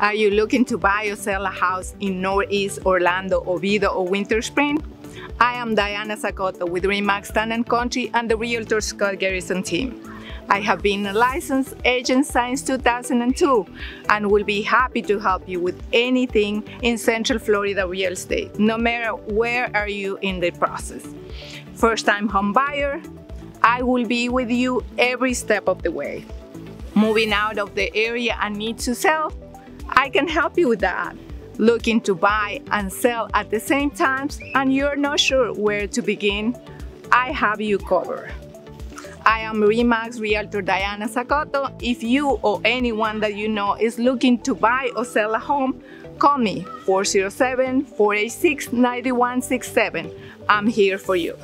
Are you looking to buy or sell a house in Northeast Orlando, Oviedo, or Winter Spring? I am Diana Sacoto with Remax Town & Country and the Realtor Scott Garrison team. I have been a licensed agent since 2002 and will be happy to help you with anything in Central Florida real estate, no matter where are you in the process. First time home buyer, I will be with you every step of the way. Moving out of the area and need to sell? I can help you with that. Looking to buy and sell at the same time and you're not sure where to begin? I have you covered. I am Remax Realtor Diana Sacoto. If you or anyone that you know is looking to buy or sell a home, call me 407-486-9167. I'm here for you.